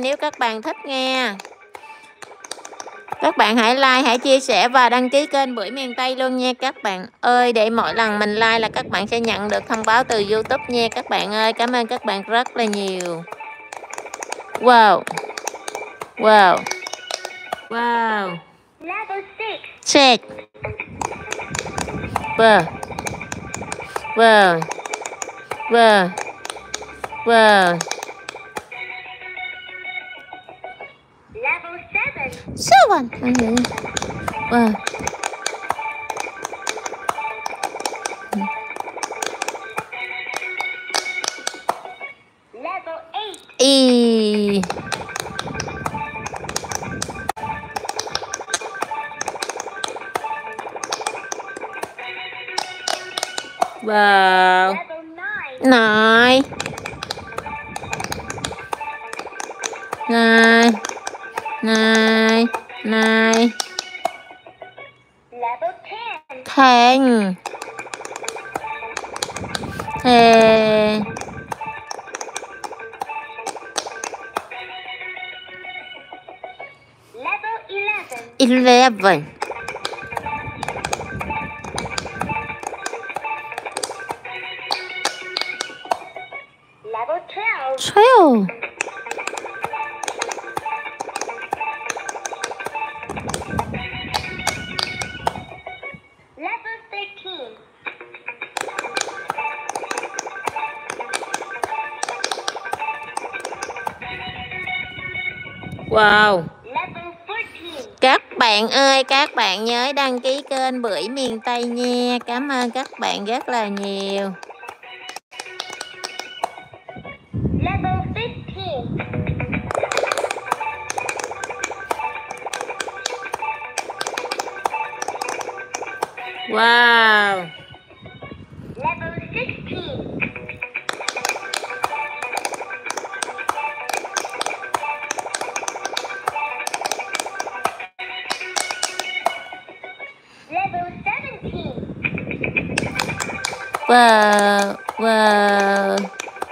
nếu các bạn thích nghe. Các bạn hãy like hãy chia sẻ và đăng ký kênh bưởi miền tây luôn nha các bạn ơi. Để mỗi lần mình like là các bạn sẽ nhận được thông báo từ youtube nha các bạn ơi. Cảm ơn các bạn rất là nhiều. Wow. Wow. Wow. Level 6. check. Wow. Wow. Wow. Wow Level 7. seven wow Level 8. y wow Level 9. này này này này Level 10. thành thề Level 11. eleven Level 12. twelve wow Level 14. Các bạn ơi, các bạn nhớ đăng ký kênh Bưởi Miền Tây nha. Cảm ơn các bạn rất là nhiều. Level 15. Wow. Level 17. Whoa, whoa,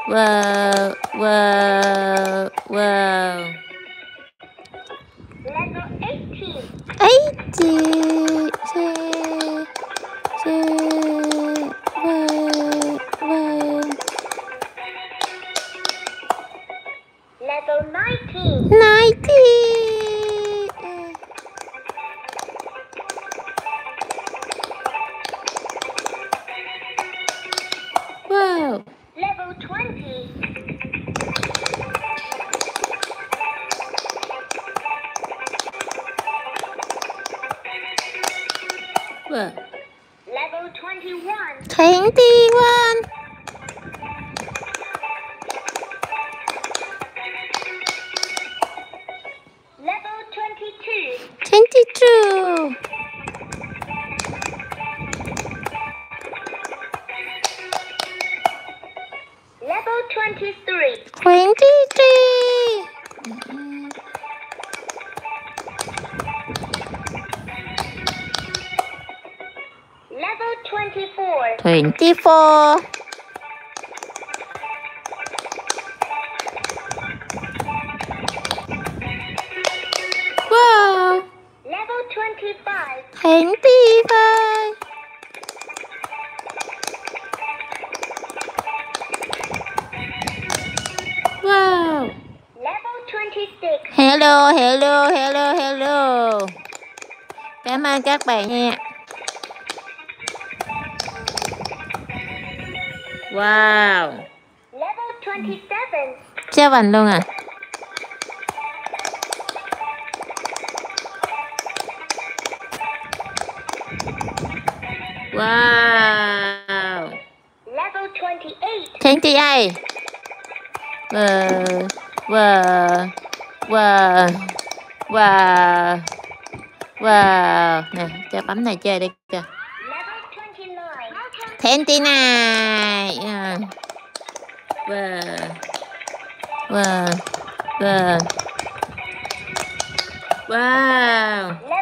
whoa, whoa, whoa. Level 18. 18. 21. 21. Level 22. 22. Level 23. 23. 24. Twenty-four. Wow. Level 25. Twenty-five. Wow. Level 26. Hello, hello, hello, hello. Cảm ơn các bạn nha. Wow. Level 27. Seven luôn à. Wow. Level 28. Twenty-eight. Wow. Wow. Wow. Wow. Wow. Nè, cho bấm này chơi đi kìa. Level 29. Twenty-nine. À. Wow. Wow. Wow.